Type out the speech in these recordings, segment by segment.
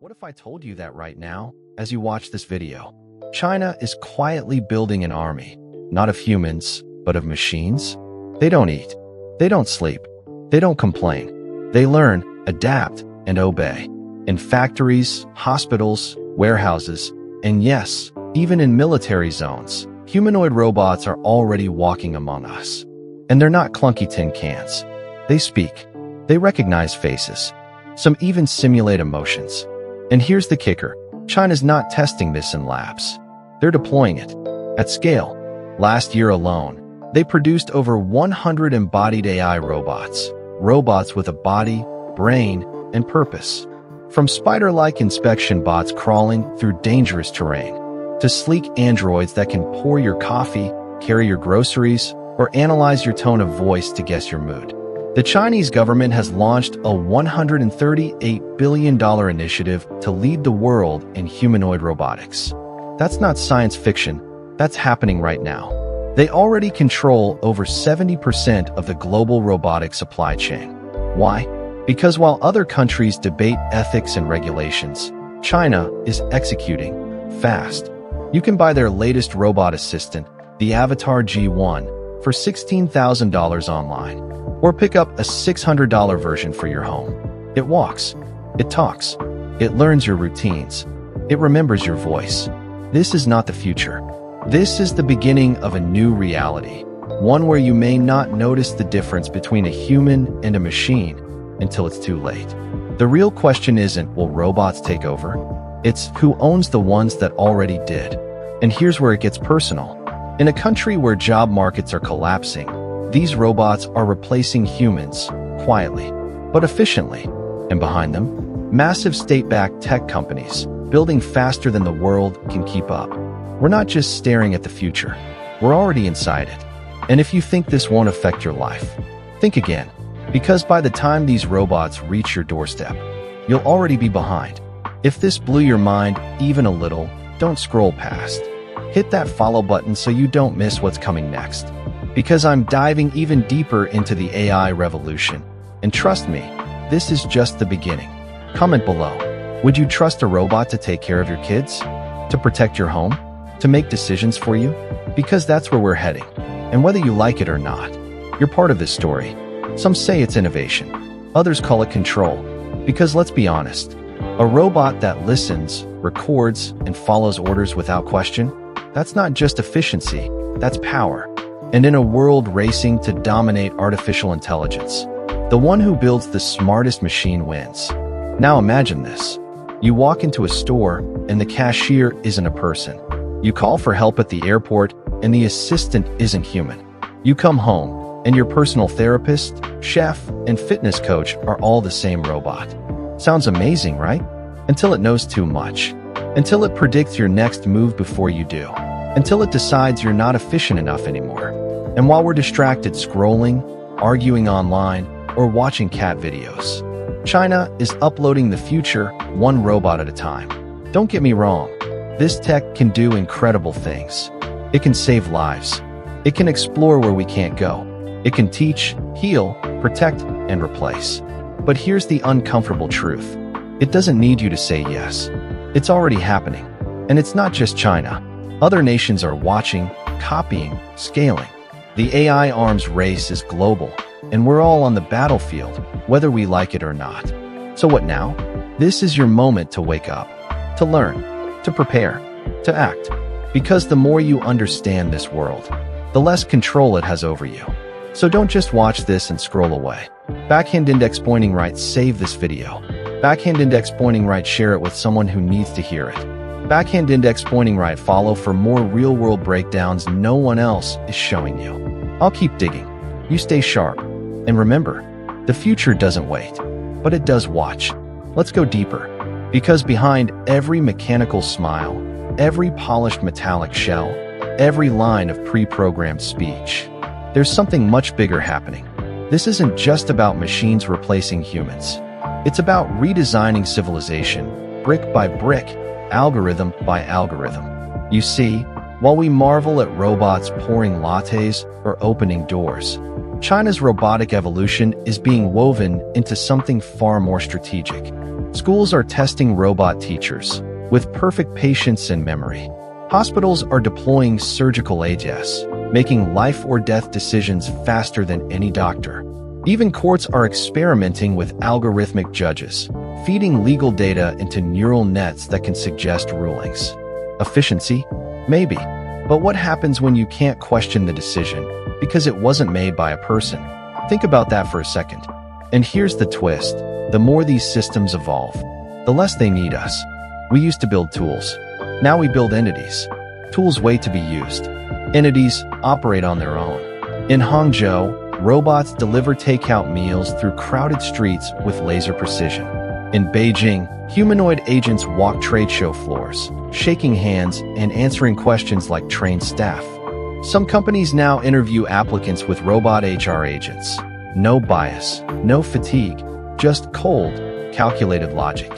What if I told you that right now, as you watch this video? China is quietly building an army, not of humans, but of machines. They don't eat. They don't sleep. They don't complain. They learn, adapt, and obey. In factories, hospitals, warehouses, and yes, even in military zones, humanoid robots are already walking among us. And they're not clunky tin cans. They speak. They recognize faces. Some even simulate emotions. And here's the kicker. China's not testing this in labs. They're deploying it. At scale. Last year alone, they produced over 100 embodied AI robots. Robots with a body, brain, and purpose. From spider-like inspection bots crawling through dangerous terrain, to sleek androids that can pour your coffee, carry your groceries, or analyze your tone of voice to guess your mood. The Chinese government has launched a $138 billion initiative to lead the world in humanoid robotics. That's not science fiction, that's happening right now. They already control over 70% of the global robotic supply chain. Why? Because while other countries debate ethics and regulations, China is executing fast. You can buy their latest robot assistant, the Avatar G1, for $16,000 online or pick up a $600 version for your home. It walks, it talks, it learns your routines, it remembers your voice. This is not the future. This is the beginning of a new reality, one where you may not notice the difference between a human and a machine until it's too late. The real question isn't, will robots take over? It's who owns the ones that already did. And here's where it gets personal. In a country where job markets are collapsing, these robots are replacing humans, quietly, but efficiently. And behind them, massive state-backed tech companies, building faster than the world can keep up. We're not just staring at the future, we're already inside it. And if you think this won't affect your life, think again. Because by the time these robots reach your doorstep, you'll already be behind. If this blew your mind even a little, don't scroll past. Hit that follow button so you don't miss what's coming next because I'm diving even deeper into the AI revolution. And trust me, this is just the beginning. Comment below. Would you trust a robot to take care of your kids? To protect your home? To make decisions for you? Because that's where we're heading. And whether you like it or not, you're part of this story. Some say it's innovation. Others call it control. Because let's be honest, a robot that listens, records, and follows orders without question, that's not just efficiency, that's power and in a world racing to dominate artificial intelligence. The one who builds the smartest machine wins. Now imagine this. You walk into a store and the cashier isn't a person. You call for help at the airport and the assistant isn't human. You come home and your personal therapist, chef, and fitness coach are all the same robot. Sounds amazing, right? Until it knows too much. Until it predicts your next move before you do. Until it decides you're not efficient enough anymore. And while we're distracted scrolling, arguing online, or watching cat videos, China is uploading the future one robot at a time. Don't get me wrong, this tech can do incredible things. It can save lives. It can explore where we can't go. It can teach, heal, protect, and replace. But here's the uncomfortable truth. It doesn't need you to say yes. It's already happening. And it's not just China. Other nations are watching, copying, scaling. The AI arms race is global, and we're all on the battlefield, whether we like it or not. So what now? This is your moment to wake up, to learn, to prepare, to act. Because the more you understand this world, the less control it has over you. So don't just watch this and scroll away. Backhand index pointing right, save this video. Backhand index pointing right, share it with someone who needs to hear it. Backhand index pointing right, follow for more real-world breakdowns no one else is showing you. I'll keep digging. You stay sharp. And remember, the future doesn't wait, but it does watch. Let's go deeper. Because behind every mechanical smile, every polished metallic shell, every line of pre-programmed speech, there's something much bigger happening. This isn't just about machines replacing humans. It's about redesigning civilization, brick by brick, algorithm by algorithm. You see, while we marvel at robots pouring lattes or opening doors, China's robotic evolution is being woven into something far more strategic. Schools are testing robot teachers with perfect patience and memory. Hospitals are deploying surgical AGS, making life or death decisions faster than any doctor. Even courts are experimenting with algorithmic judges, feeding legal data into neural nets that can suggest rulings. Efficiency? Maybe. But what happens when you can't question the decision because it wasn't made by a person? Think about that for a second. And here's the twist. The more these systems evolve, the less they need us. We used to build tools. Now we build entities. Tools wait to be used. Entities operate on their own. In Hangzhou, robots deliver takeout meals through crowded streets with laser precision. In Beijing, humanoid agents walk trade show floors, shaking hands and answering questions like trained staff. Some companies now interview applicants with robot HR agents. No bias, no fatigue, just cold, calculated logic.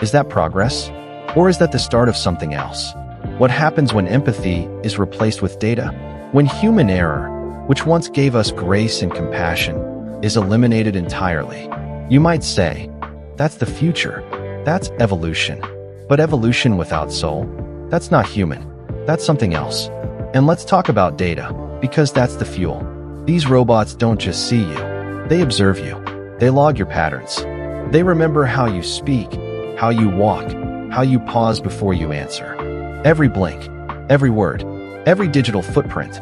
Is that progress? Or is that the start of something else? What happens when empathy is replaced with data? When human error, which once gave us grace and compassion, is eliminated entirely. You might say, that's the future. That's evolution. But evolution without soul? That's not human. That's something else. And let's talk about data, because that's the fuel. These robots don't just see you. They observe you. They log your patterns. They remember how you speak, how you walk, how you pause before you answer. Every blink, every word, every digital footprint,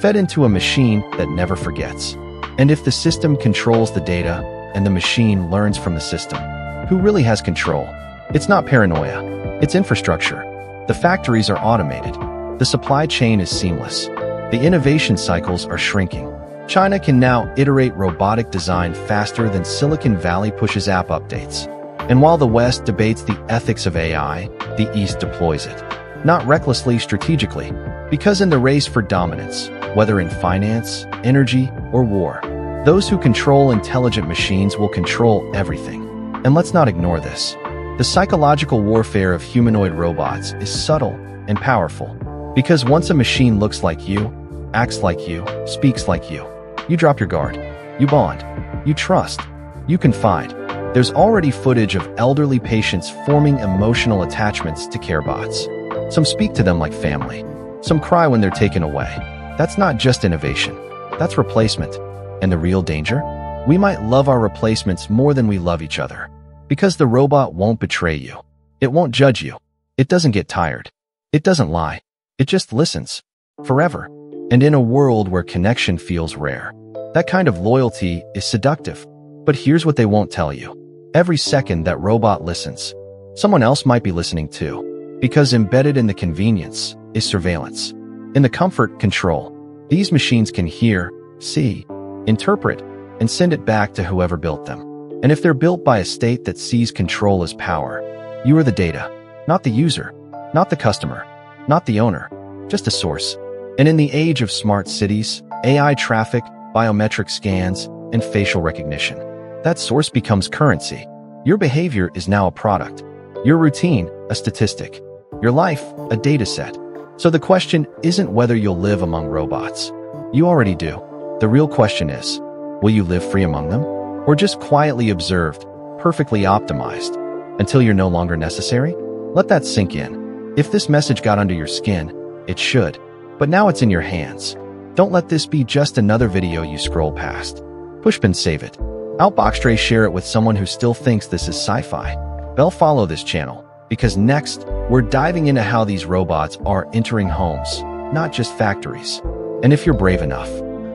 fed into a machine that never forgets. And if the system controls the data and the machine learns from the system, who really has control? It's not paranoia, it's infrastructure. The factories are automated. The supply chain is seamless. The innovation cycles are shrinking. China can now iterate robotic design faster than Silicon Valley pushes app updates. And while the West debates the ethics of AI, the East deploys it. Not recklessly, strategically, because in the race for dominance, whether in finance, energy, or war. Those who control intelligent machines will control everything. And let's not ignore this. The psychological warfare of humanoid robots is subtle and powerful. Because once a machine looks like you, acts like you, speaks like you, you drop your guard. You bond. You trust. You confide. There's already footage of elderly patients forming emotional attachments to CareBots. Some speak to them like family. Some cry when they're taken away. That's not just innovation. That's replacement. And the real danger? We might love our replacements more than we love each other. Because the robot won't betray you. It won't judge you. It doesn't get tired. It doesn't lie. It just listens. Forever. And in a world where connection feels rare, that kind of loyalty is seductive. But here's what they won't tell you. Every second that robot listens, someone else might be listening too. Because embedded in the convenience is surveillance. In the comfort control, these machines can hear, see, interpret, and send it back to whoever built them. And if they're built by a state that sees control as power, you are the data, not the user, not the customer, not the owner, just a source. And in the age of smart cities, AI traffic, biometric scans, and facial recognition, that source becomes currency. Your behavior is now a product. Your routine, a statistic. Your life, a data set. So the question isn't whether you'll live among robots. You already do. The real question is, will you live free among them? Or just quietly observed, perfectly optimized, until you're no longer necessary? Let that sink in. If this message got under your skin, it should. But now it's in your hands. Don't let this be just another video you scroll past. Pushpin save it. Outboxstray share it with someone who still thinks this is sci-fi. Bell follow this channel, because next, we're diving into how these robots are entering homes, not just factories. And if you're brave enough,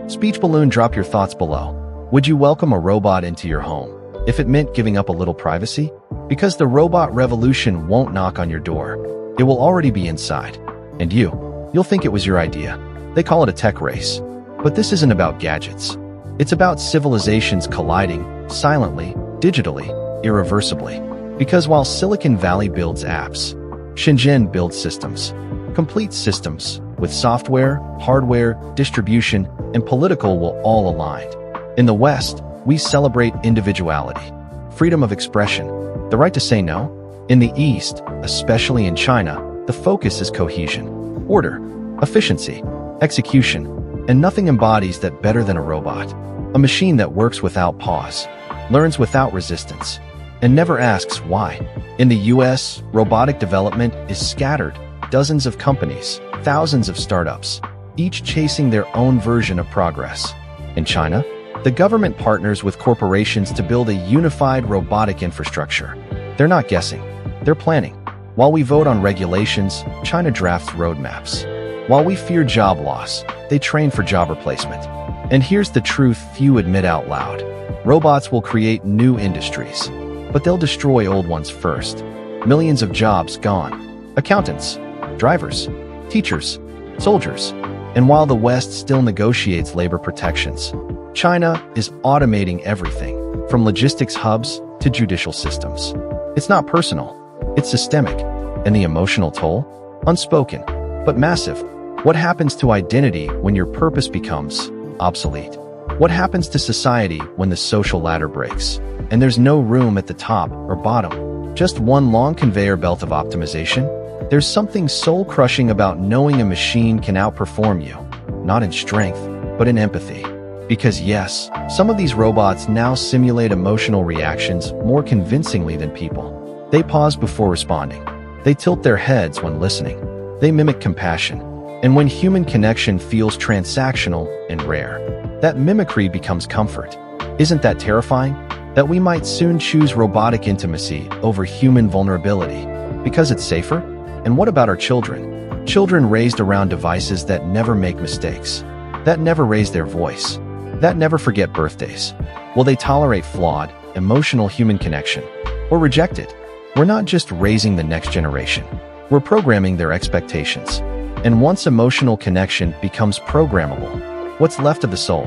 Speech Balloon drop your thoughts below. Would you welcome a robot into your home if it meant giving up a little privacy? Because the robot revolution won't knock on your door. It will already be inside. And you, you'll think it was your idea. They call it a tech race. But this isn't about gadgets. It's about civilizations colliding, silently, digitally, irreversibly. Because while Silicon Valley builds apps, Shenzhen builds systems, complete systems, with software, hardware, distribution, and political will all aligned. In the West, we celebrate individuality, freedom of expression, the right to say no. In the East, especially in China, the focus is cohesion, order, efficiency, execution, and nothing embodies that better than a robot. A machine that works without pause, learns without resistance, and never asks why. In the US, robotic development is scattered. Dozens of companies, thousands of startups, each chasing their own version of progress. In China, the government partners with corporations to build a unified robotic infrastructure. They're not guessing, they're planning. While we vote on regulations, China drafts roadmaps. While we fear job loss, they train for job replacement. And here's the truth few admit out loud. Robots will create new industries, but they'll destroy old ones first. Millions of jobs gone. Accountants, drivers, teachers, soldiers. And while the West still negotiates labor protections, China is automating everything, from logistics hubs to judicial systems. It's not personal, it's systemic. And the emotional toll? Unspoken, but massive. What happens to identity when your purpose becomes obsolete? What happens to society when the social ladder breaks? And there's no room at the top or bottom, just one long conveyor belt of optimization? There's something soul-crushing about knowing a machine can outperform you, not in strength, but in empathy. Because yes, some of these robots now simulate emotional reactions more convincingly than people. They pause before responding. They tilt their heads when listening. They mimic compassion. And when human connection feels transactional and rare, that mimicry becomes comfort. Isn't that terrifying? That we might soon choose robotic intimacy over human vulnerability because it's safer? And what about our children? Children raised around devices that never make mistakes, that never raise their voice, that never forget birthdays. Will they tolerate flawed, emotional human connection? Or reject it? We're not just raising the next generation. We're programming their expectations. And once emotional connection becomes programmable, what's left of the soul?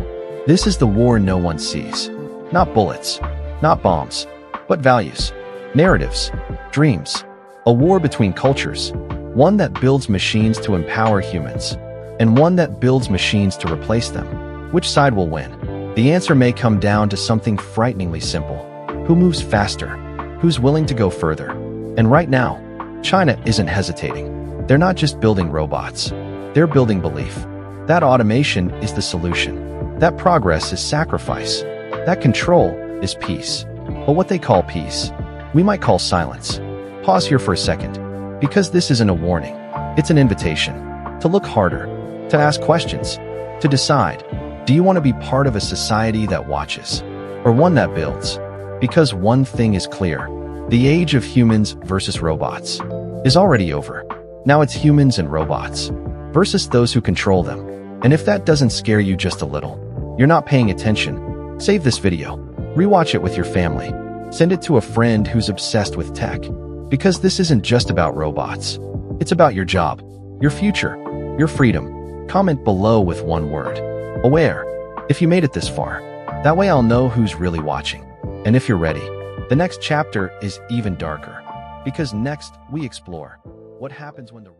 This is the war no one sees. Not bullets, not bombs, but values, narratives, dreams. A war between cultures, one that builds machines to empower humans, and one that builds machines to replace them. Which side will win? The answer may come down to something frighteningly simple. Who moves faster? Who's willing to go further? And right now, China isn't hesitating. They're not just building robots. They're building belief. That automation is the solution. That progress is sacrifice. That control is peace. But what they call peace, we might call silence. Pause here for a second, because this isn't a warning. It's an invitation to look harder, to ask questions, to decide do you want to be part of a society that watches or one that builds? Because one thing is clear. The age of humans versus robots is already over. Now it's humans and robots versus those who control them. And if that doesn't scare you just a little, you're not paying attention. Save this video. Rewatch it with your family. Send it to a friend who's obsessed with tech. Because this isn't just about robots. It's about your job, your future, your freedom. Comment below with one word aware if you made it this far. That way I'll know who's really watching. And if you're ready, the next chapter is even darker. Because next, we explore what happens when the